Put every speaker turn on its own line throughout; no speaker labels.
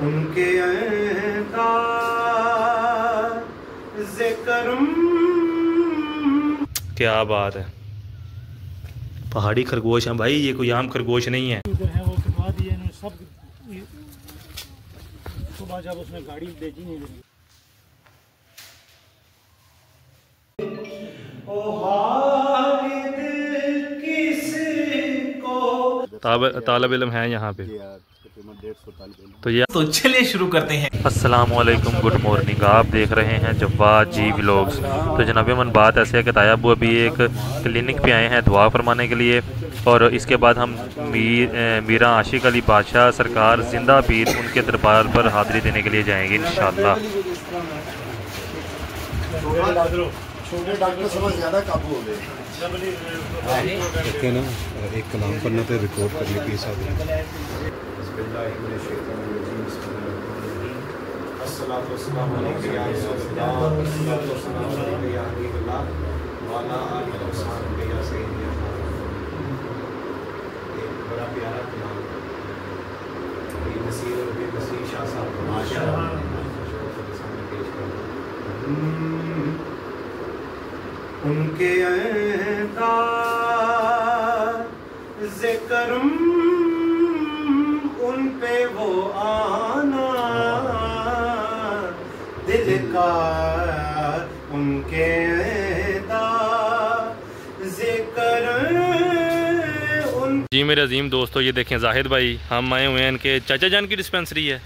ان کے انداز کرم
کیا بات ہے؟ پہاڑی خرگوش ہیں بھائی یہ کوئی عام خرگوش نہیں ہے۔
ادھر ہے وہ کروا دیے انہوں نے سب صبح جب اس نے گاڑی بھیجی نہیں لگی
او خالد کس کو؟
طالب طالب علم ہیں یہاں پہ۔ تو یہ
تو چلیے شروع کرتے ہیں۔
السلام علیکم گڈ مارننگ آپ دیکھ رہے ہیں جواد جی ولاگس تو جناب من بات ایسے ہے کہ طیب ابو ابھی ایک کلینک پہ آئے ہیں دعا فرمانے کے لیے۔ اور اس کے بعد ہم میر میرا عاشق علی بادشاہ سرکار زندہ پیر ان کے دربار پر حاضری دینے کے لیے جائیں گے انشاءاللہ۔
چھوٹے ڈاکٹر سمجھ زیادہ قابو ہو گئے۔
کہ نا ایک کلام پڑھنا تو ریکارڈ کرنے کے حساب سے
الصلاة والسلام علیکم یا رسول اللہ الصلاة والسلام علیکم یا حبیب اللہ والا صحبہ یا ایک بڑا پیارا کلام یہ نصیر اور بے نصیر شاہ صاحب۔ کو ماشاءاللہ۔ سامنے پیش کر ان کے ان پہ وہ آنا۔ دل کا ان کے
جی میرے عظیم دوستو، یہ دیکھیں زاہد بھائی، ہم آئے ہوئے ہیں ان کے چاچا جان کی ڈسپینسری ہے،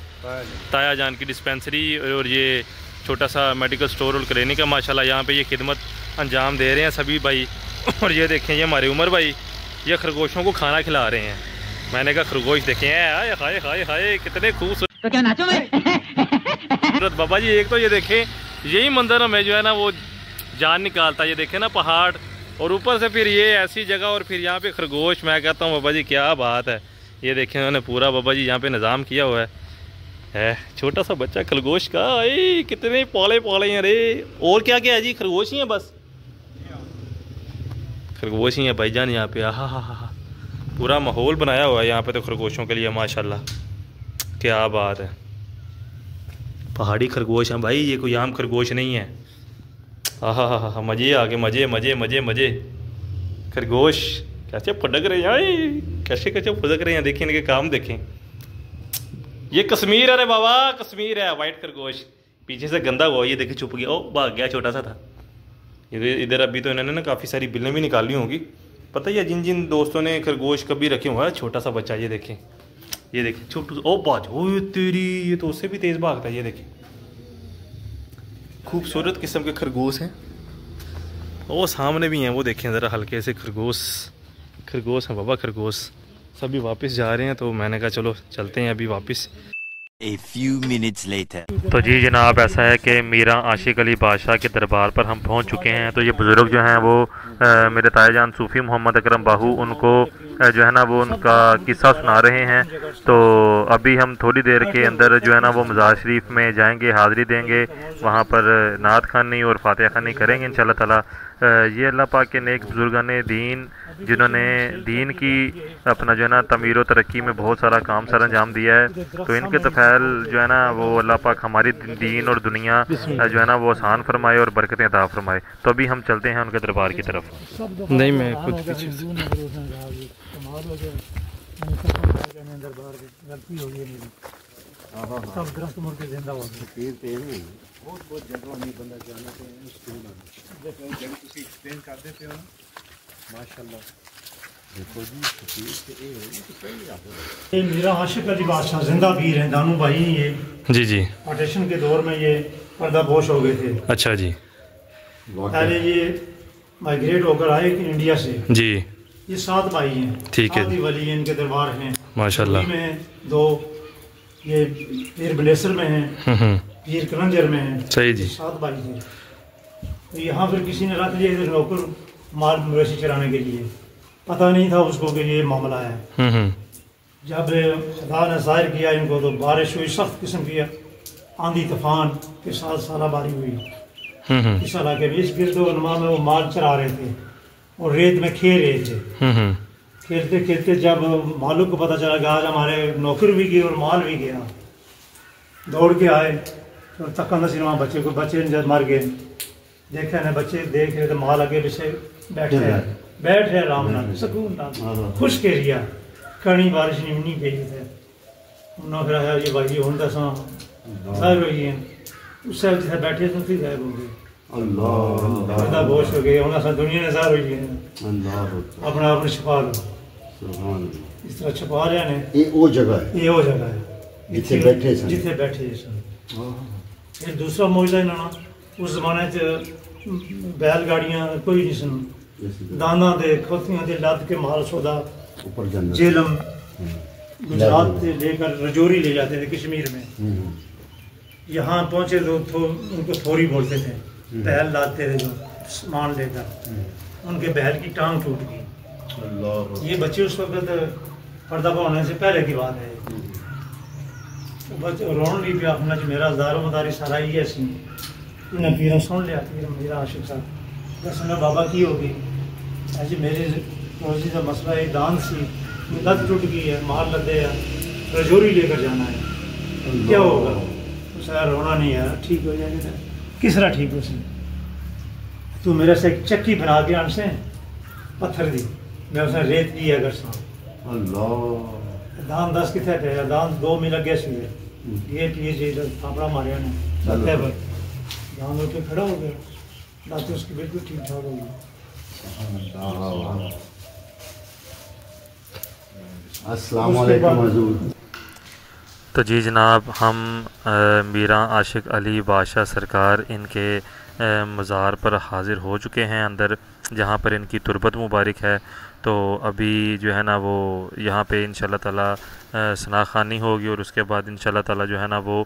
تایا جان کی ڈسپینسری اور یہ چھوٹا سا میڈیکل سٹور اور کلینک ہے۔ ماشاءاللہ، یہاں پہ یہ خدمت انجام دے رہے ہیں سبھی بھائی۔ اور یہ دیکھیں، یہ ہمارے عمر بھائی، یہ خرگوشوں کو کھانا کھلا رہے ہیں۔ میں نے کہا خرگوش دیکھیں۔ آئے خائے خائے خائے کتنے خوبصورت بابا جی ایک تو یہ دیکھیں یہی منظر ہمیں جو ہے نا وہ جان نکالتا یہ دیکھیں نا پہاڑ۔ اور اوپر سے پھر یہ ایسی جگہ اور پھر یہاں پہ خرگوش میں کہتا ہوں بابا جی کیا بات ہے۔ یہ دیکھیں انہوں نے پورا بابا جی یہاں پہ نظام کیا ہوا ہے۔ چھوٹا سا بچہ خرگوش کا۔ اے کتنے پالے پالے ہیں۔ رے اور کیا کیا ہے جی؟ خرگوش ہی ہیں بس۔ خرگوش ہی ہیں بھائی جان یہاں پہ۔ ہاں ہاں ہاں پورا ماحول بنایا ہوا ہے یہاں پہ تو خرگوشوں کے لیے، ماشاءاللہ۔ کیا بات ہے۔ پہاڑی خرگوش ہیں بھائی، یہ کوئی عام خرگوش نہیں ہے۔ ہاں ہاں ہاں ہاں مزے آ گئے مزے مزے مزے مزے۔ خرگوش، کیسے پھٹک رہے ہیں؟ کیسے کیسے پھٹک رہے ہیں؟ دیکھیں ان کے کام، دیکھیں۔ یہ کشمیر ہے رے بابا، کشمیر ہے۔ وائٹ خرگوش۔ پیچھے سے گندا ہوا، یہ دیکھیں چھپ گیا۔ او بھاگ گیا، چھوٹا سا تھا۔ ادھر ادھر ابھی تو انہوں نے نا کافی ساری بلیں بھی نکالی ہوں گی۔ پتہ ہے، جن جن دوستوں نے خرگوش کبھی رکھے ہوا ہے چھوٹا سا بچہ، یہ دیکھیں۔ یہ دیکھیں چھوٹو او باج او تیری، یہ تو اس سے بھی تیز بھاگتا ہے، یہ دیکھیں۔ خوبصورت قسم کے خرگوش ہیں۔ وہ سامنے بھی ہیں، وہ دیکھیں ذرا ہلکے سے خرگوش۔ خرگوش ہیں، بابا خرگوش۔ سبھی واپس جا رہے ہیں، تو میں نے کہا چلو چلتے ہیں ابھی واپس۔
A few minutes later.
تو جی جناب، ایسا ہے کہ میرا عاشق علی بادشاہ کے دربار پر ہم پہنچ چکے ہیں۔ تو یہ بزرگ جو ہیں وہ میرے تایا جان صوفی محمد اکرم باہو، ان کو جو ہے نا، وہ ان کا قصہ سنا رہے ہیں۔ تو ابھی ہم تھوڑی دیر کے اندر جو ہے نا، وہ مزار شریف میں جائیں گے، حاضری دیں گے۔ وہاں پر نعت خوانی اور فاتحہ خوانی کریں گے انشاءاللہ تعالی۔ یہ اللہ پاک کے نیک بزرگان دین جنہوں نے دین کی اپنا جو ہے نا تعمیر و ترقی میں بہت سارا کام سر انجام دیا ہے تو ان کے تفیل جو ہے نا وہ اللہ پاک ہماری دین اور دنیا جو ہے نا وہ آسان فرمائے اور برکتیں عطا فرمائے۔ تو ابھی ہم چلتے ہیں ان کے دربار کی طرف۔ نہیں میں خود پیچھے۔
دربار کی غلطی ہو گئی میری۔ سب درخت مر کے زندہ ہو گئے
پیر تیز نہیں۔ بہت بہت جگہ نہیں بندہ جانا جب ایکسپلین کر دیتے ہو ماشاء اللہ دیکھو جی فقیر تے اے ہوئی تو پہلے آہو
یہ میرا عاشق علی بادشاہ زندہ پیر ہیں دانو بھائی یہ۔
جی جی۔
پارٹیشن کے دور میں یہ پردہ پوش ہو گئے تھے۔
اچھا جی۔
پہلے یہ مائگریٹ ہو کر آئے کہ انڈیا سے۔
جی۔
یہ سات بھائی ہیں۔
ٹھیک ہے۔
ولی ان کے دربار ہیں۔
ماشاء اللہ
میں دو یہ پیر بلیسر میں ہیں پیر کلنجر میں ہیں۔
صحیح جی۔
سات بھائی تھے یہاں پھر کسی نے رکھ لیا ادھر نوکر مال مویشی چرانے کے لیے۔ پتہ نہیں تھا اس کو کہ یہ معاملہ ہے۔ جب خدا نے ظاہر کیا ان کو تو بارش ہوئی سخت قسم کی آندھی طوفان کے ساتھ سالہ باری ہوئی۔ اس علاقے میں اس گرد و نما میں وہ مال چرا رہے تھے اور ریت میں کھیل رہے تھے۔ کھیلتے کھیلتے جب مالک کو پتہ چلا کہ آج ہمارے نوکر بھی گئے اور مال بھی گیا۔ دوڑ کے آئے تو تکن سی وہاں بچے کو بچے مر گئے۔ دیکھا نا بچے دیکھ رہے تو مال اگے پیچھے بیٹھے ہیں۔ بیٹھ رہے آرام نال سکون نال۔ خوش کے ریا کڑی بارش نہیں نہیں گئی تھے انہوں پھر آیا یہ بھائی ہوں دساں ظاہر ہوئی ہیں۔ اس سے جتنے بیٹھے تو پھر غائب ہو گئے۔
اللہ
بوش ہو انہوں نے دنیا نے ظاہر ہوئی ہے اپنا اپنے چھپا لو
سبحان اللہ
اس طرح چھپا رہے ہیں
یہ وہ جگہ ہے
یہ وہ جگہ ہے
جتھے بیٹھے سن۔
جتھے بیٹھے سن یہ دوسرا موجودہ انہوں نے اس زمانے چ بیل گاڑیاں کوئی نہیں سن دانا دے کھوتیاں دے لد کے مال سودا
اوپر جنت
جیلم گجرات سے لے کر رجوری لے جاتے تھے کشمیر میں
ہوں۔
یہاں پہنچے تو تھو ان کو تھوڑی بولتے تھے بیل لاتے تھے جو سامان لے کر یہ بچے اس وقت پردہ ہونے سے پہلے کی بات ہے۔ رون لی پیا اپنا جو میرا دارو مداری سارا ہی ہے سی انہیں پیروں سن لیا پیر میرا عاشق صاحب دسنا بابا کی ہوگی۔ جی میرے روزی کا مسئلہ ہے دان سی لت ٹوٹ گئی ہے مار لدے ہے رجوری لے کر جانا ہے۔ کیا ہوگا؟ اس نے رونا نہیں ہے۔ ٹھیک ہو جائے گا۔ کس طرح ٹھیک ہو سی تو میرے سے ایک چکی بنا کے ان سے پتھر دی۔ میں اس نے ریت دی ہے گھر سے
اللہ۔
دان دس کتنے پہ ہے دان دو مل لگے سی یہ پیے جی تھاپڑا ماریا نے لتے پر دان اٹھ کے کھڑا ہو گیا لات اس کی بالکل ٹھیک ٹھاک ہو گئی
السلام علیکم حضور۔
تو جی جناب ہم اہ، میراں عاشق علی بادشاہ سرکار ان کے مزار پر حاضر ہو چکے ہیں۔ اندر جہاں پر ان کی تربت مبارک ہے۔ تو ابھی جو ہے نا وہ یہاں پہ ان شاء اللہ تعالیٰ اہ، ثنا ہوگی اور اس کے بعد ان شاء اللہ تعالیٰ جو ہے نا وہ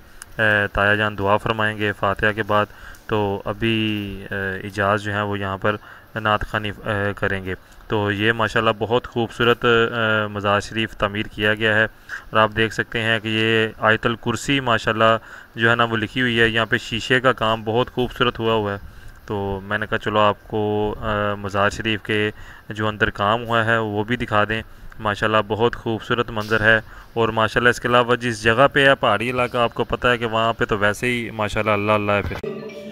تایا جان دعا فرمائیں گے فاتحہ کے بعد۔ تو ابھی اجاز جو ہیں وہ یہاں پر نعت خوانی کریں گے۔ تو یہ ماشاءاللہ بہت خوبصورت مزار شریف تعمیر کیا گیا ہے۔ اور آپ دیکھ سکتے ہیں کہ یہ آیت الکرسی ماشاءاللہ جو ہے نا وہ لکھی ہوئی ہے یہاں پہ شیشے کا کام بہت خوبصورت ہوا ہوا ہے۔ تو میں نے کہا چلو آپ کو مزار شریف کے جو اندر کام ہوا ہے وہ بھی دکھا دیں۔ ماشاءاللہ بہت خوبصورت منظر ہے اور ماشاءاللہ اس کے علاوہ جس جگہ پہ ہے، پہاڑی علاقہ، آپ کو پتہ ہے کہ وہاں پہ تو ویسے ہی ماشاءاللہ اللہ اللہ ہے پھر۔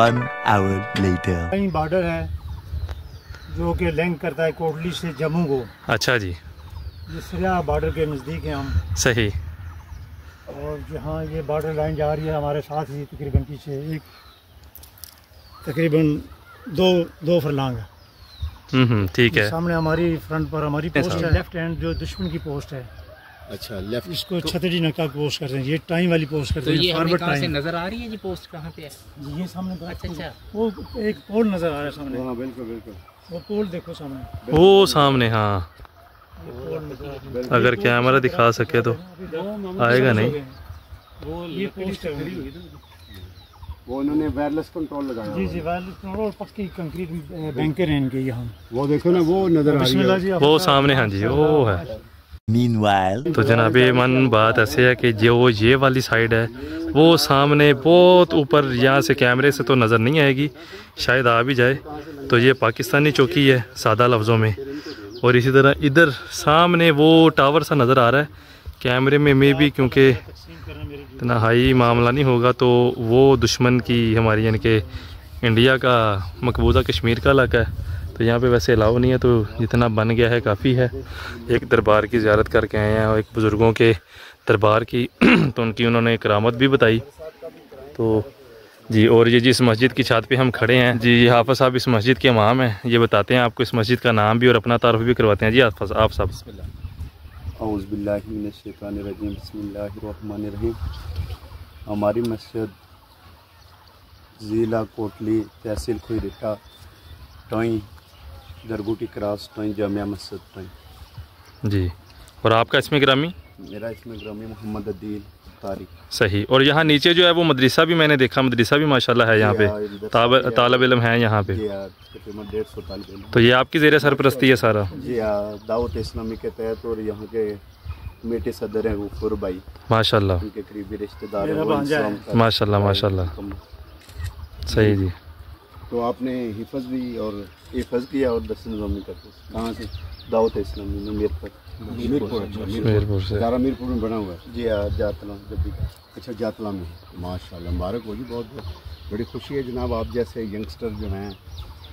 One hour later.
کہیں بارڈر ہے جو کہ لنک کرتا ہے کوٹلی سے جموں کو۔
اچھا جی۔
یہ سریا بارڈر کے نزدیک ہیں ہم۔
صحیح۔
اور جہاں یہ بارڈر لائن جا رہی ہے ہمارے ساتھ ہی تقریباً پیچھے ایک تقریباً دو دو فرلانگ ہے
ٹھیک ہے۔
سامنے ہماری فرنٹ پر ہماری پوسٹ ہے لیفٹ ہینڈ جو دشمن کی پوسٹ ہے۔
اچھا لیفٹ
اس کو چھتری نکا پوسٹ کرتے ہیں۔ یہ ٹائم والی پوسٹ کرتے ہیں فارورڈ ٹائم
نظر آ رہی ہے جی پوسٹ کہاں پہ ہے؟
یہ سامنے
اچھا اچھا۔
وہ ایک پول نظر آ رہا ہے سامنے۔
ہاں بالکل بالکل۔
وہ پول دیکھو سامنے۔
وہ سامنے ہاں۔ اگر کیمرہ دکھا سکے تو آئے گا نہیں؟
یہ پوسٹ ہے
وہ انہوں نے وائرلیس کنٹرول لگایا
جی جی وائرلیس کنٹرول پکی کنکریٹ بینکر ہیں ان کے یہاں۔
وہ دیکھو نا وہ نظر آ
بسم
رہی
اللہ
ہے
جی
وہ سامنے ہاں جی وہ ہے. تو جناب من بات ایسے ہے کہ جو یہ والی سائڈ ہے وہ سامنے بہت اوپر یہاں سے کیمرے سے تو نظر نہیں آئے گی شاید آ بھی جائے۔ تو یہ پاکستانی چوکی ہے سادہ لفظوں میں۔ اور اسی طرح ادھر سامنے وہ ٹاور سا نظر آ رہا ہے۔ کیمرے میں میں بھی کیونکہ اتنا ہائی معاملہ نہیں ہوگا تو وہ دشمن کی ہماری یعنی کہ انڈیا کا مقبوضہ کشمیر کا علاقہ ہے۔ تو یہاں پہ ویسے الاؤ نہیں ہے تو جتنا بن گیا ہے کافی ہے۔ ایک دربار کی زیارت کر کے آئے ہیں اور ایک بزرگوں کے دربار کی تو ان کی انہوں نے کرامت بھی بتائی۔ تو جی اور یہ جی اس مسجد کی چھت پہ ہم کھڑے ہیں۔ جی یہ حافظ صاحب اس مسجد کے امام ہیں۔ یہ بتاتے ہیں آپ کو اس مسجد کا نام بھی اور اپنا تعارف بھی کرواتے ہیں۔ جی حافظ، آپ صاحب
بسم اللہ۔ اعوذ باللہ من الشیطان الرجیم، بسم اللہ الرحمن الرحیم۔ ہماری مسجد ضلع کوٹلی تحصیل کھوئی رٹا ٹوئیں درگوٹی کراس، ٹوئیں جامعہ مسجد ٹوئیں۔
جی اور آپ کا اس میں گرامی؟
میرا اس میں گرامی محمد طارق۔
صحیح۔ اور یہاں نیچے جو ہے وہ مدرسہ بھی میں نے دیکھا مدرسہ بھی ماشاءاللہ ہے یہاں پہ۔ طالب علم ہیں یہاں پہ۔
جی ہاں تقریباً ڈیڑھ سو طالب علم
تو یہ آپ کی زیر سرپرستی ہے سارا۔
جی ہاں دعوت اسلامی کے تحت اور یہاں کے کمیٹی صدر ہیں غفور بھائی۔
ماشاءاللہ۔
ان کے قریبی رشتہ دار ہیں
میرا
وہ
بھانجا ہے۔
انتظام کر-
ماشاءاللہ ماشاءاللہ۔ صحیح جی۔
تو آپ نے حفظ بھی اور حفظ کیا اور دس نظامی کرتے کہاں سے؟ دعوت اسلامی میں میر پر۔ میرپور
میرپور سے۔
دارا میرپور میں بنا ہوا ہے۔ جی ہاں جاتلا جب بھی۔ اچھا جاتلا میں۔ ماشاء اللہ مبارک ہو جی بہت بہت۔ بڑی خوشی ہے جناب آپ جیسے ینگسٹر جو ہیں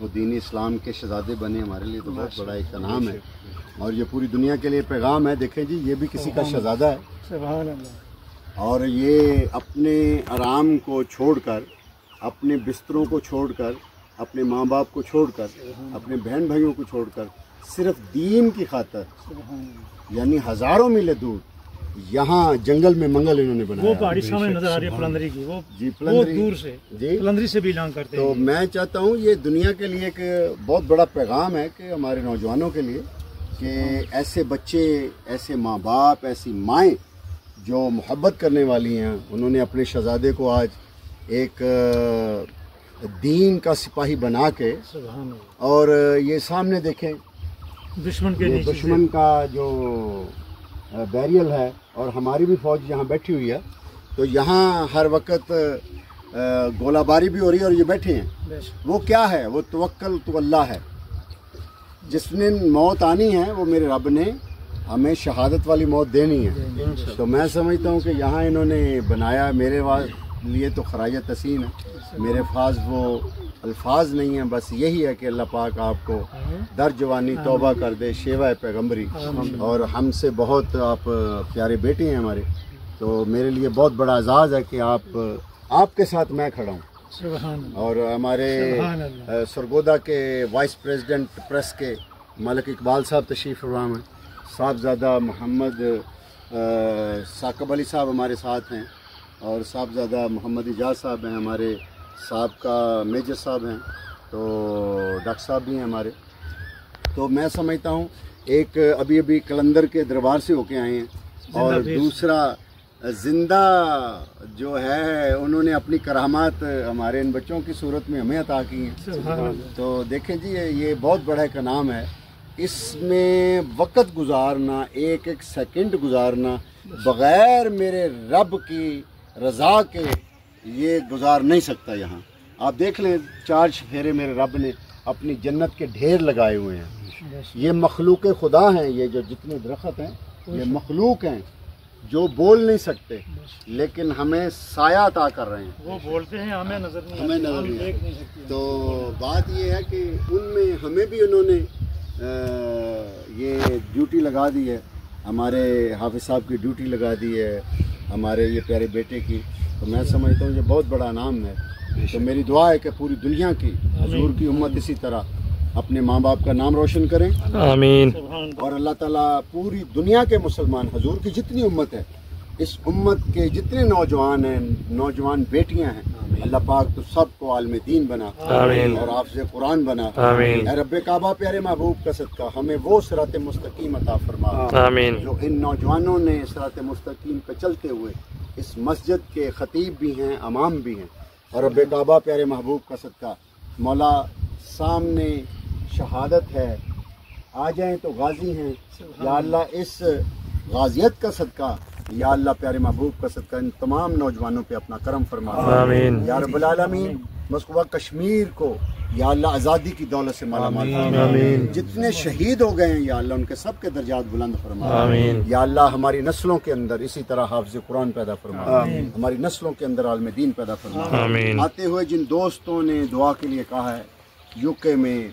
وہ دینی اسلام کے شہزادے بنے ہمارے لیے تو بہت بڑا ایک انعام ہے۔ اور یہ پوری دنیا کے لیے پیغام ہے۔ دیکھیں جی یہ بھی کسی کا شہزادہ ہے۔
سبحان اللہ۔
اور یہ اپنے آرام کو چھوڑ کر اپنے بستروں کو چھوڑ کر اپنے ماں باپ کو چھوڑ کر اپنے بہن بھائیوں کو چھوڑ کر صرف دین کی خاطر یعنی ہزاروں میلے دور یہاں جنگل میں منگل انہوں نے
وہ
بنایا
پہاڑی سامنے نظر آ رہی ہے پلندری کی۔ وہ
جی
وہ
پلندری
دور سے
جی۔
پلندری سے بھی اعلان کرتے
تو
ہیں۔
میں چاہتا ہوں یہ دنیا کے لیے ایک بہت بڑا پیغام ہے کہ ہمارے نوجوانوں کے لیے کہ ایسے بچے ایسے ماں باپ ایسی مائیں جو محبت کرنے والی ہیں انہوں نے اپنے شہزادے کو آج ایک دین کا سپاہی بنا کے اور یہ سامنے دیکھیں۔
دشمن کے
دشمن کا جو بیریل ہے اور ہماری بھی فوج یہاں بیٹھی ہوئی ہے تو یہاں ہر وقت گولہ باری بھی ہو رہی ہے اور یہ بیٹھے ہیں۔ وہ کیا ہے؟ وہ توکل تو اللہ ہے۔ جس نے موت آنی ہے وہ میرے رب نے ہمیں شہادت والی موت دینی ہے۔ تو میں سمجھتا ہوں کہ یہاں انہوں نے بنایا میرے لیے تو خراج تسین ہے۔ میرے پاس وہ الفاظ نہیں ہیں بس یہی ہے کہ اللہ پاک آپ کو در جوانی توبہ کر دے شیوا پیغمبری۔ اور ہم سے بہت آپ پیارے بیٹے ہیں ہمارے۔ تو میرے لیے بہت بڑا اعزاز ہے کہ آپ آپ کے ساتھ میں کھڑا ہوں۔ اور ہمارے سرگودا کے وائس پریزیڈنٹ پریس کے ملک اقبال صاحب تشریف فرما ہیں۔ صاحبزادہ محمد ثاقب علی صاحب ہمارے ساتھ ہیں۔ اور صاحبزادہ محمد اجاز صاحب ہیں ہمارے صاحب کا میجر صاحب ہیں تو ڈاکٹر صاحب بھی ہیں ہمارے۔ تو میں سمجھتا ہوں ایک ابھی ابھی کلندر کے دربار سے ہو کے آئے ہیں اور۔ دوسرا زندہ جو ہے انہوں نے اپنی کرامات ہمارے ان بچوں کی صورت میں ہمیں عطا کی ہیں۔ تو دیکھیں جی یہ بہت بڑا ایک نام ہے۔ اس میں وقت گزارنا ایک ایک سیکنڈ گزارنا بغیر میرے رب کی رضا کے یہ گزار نہیں سکتا یہاں۔ آپ دیکھ لیں چار پھیرے میرے رب نے اپنی جنت کے ڈھیر لگائے ہوئے ہیں۔ یہ مخلوق خدا ہیں یہ جو جتنے درخت ہیں یہ مخلوق ہیں جو بول نہیں سکتے لیکن ہمیں سایہ عطا کر رہے ہیں۔
وہ بولتے ہیں ہمیں نظر نہیں
ہمیں نظر نہیں تو بات یہ ہے کہ ان میں ہمیں بھی انہوں نے یہ ڈیوٹی لگا دی ہے۔ ہمارے حافظ صاحب کی ڈیوٹی لگا دی ہے۔ ہمارے یہ پیارے بیٹے کی تو میں سمجھتا ہوں یہ بہت بڑا نام ہے۔ تو میری دعا ہے کہ پوری دنیا کی حضور کی امت اسی طرح اپنے ماں باپ کا نام روشن کریں۔
آمین۔
اور اللہ تعالیٰ پوری دنیا کے مسلمان حضور کی جتنی امت ہے اس امت کے جتنے نوجوان ہیں نوجوان بیٹیاں ہیں اللہ پاک تو سب کو عالم دین بنا۔
آمین۔
اور حافظ قرآن بنا۔
آمین۔
اے رب کعبہ پیارے محبوب کا صدقہ ہمیں وہ صراط مستقیم عطا فرما۔
آمین۔
جو ان نوجوانوں نے صراط مستقیم پہ چلتے ہوئے اس مسجد کے خطیب بھی ہیں امام بھی ہیں۔ اور رب کعبہ پیارے محبوب کا صدقہ مولا سامنے شہادت ہے۔ آ جائیں تو غازی ہیں۔ یا اللہ اس غازیت کا صدقہ یا اللہ پیارے محبوب کا صدقہ ان تمام نوجوانوں پہ اپنا کرم فرما
آمین۔
یا رب العالمین مسکوبہ کشمیر کو یا اللہ آزادی کی دولت سے مالا مال
آمین۔
جتنے شہید ہو گئے ہیں یا اللہ ان کے سب کے درجات بلند فرما۔
آمین۔
یا اللہ ہماری نسلوں کے اندر اسی طرح حافظ قرآن پیدا فرما۔ ہماری نسلوں کے اندر عالم دین پیدا فرما۔
آمین۔
آتے ہوئے جن دوستوں نے دعا کے لیے کہا ہے یو کے میں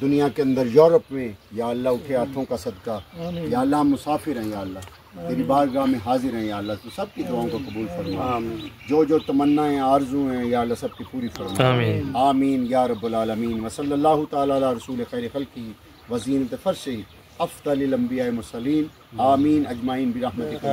دنیا کے اندر یورپ میں یا اللہ اٹھے ہاتھوں کا صدقہ۔ یا اللہ ہم مسافر ہیں یا اللہ۔ تیری بارگاہ میں حاضر ہیں یا اللہ تو سب کی دعاؤں کو قبول فرما جو جو تمنائیں آرزو ہیں یا اللہ سب کی پوری فرما
آمین۔
آمین یا رب العالمین۔ وصلی اللہ تعالی علی رسول خیر خلقی وزینت فرشی افضل الانبیاء مرسلین آمین اجمعین برحمتک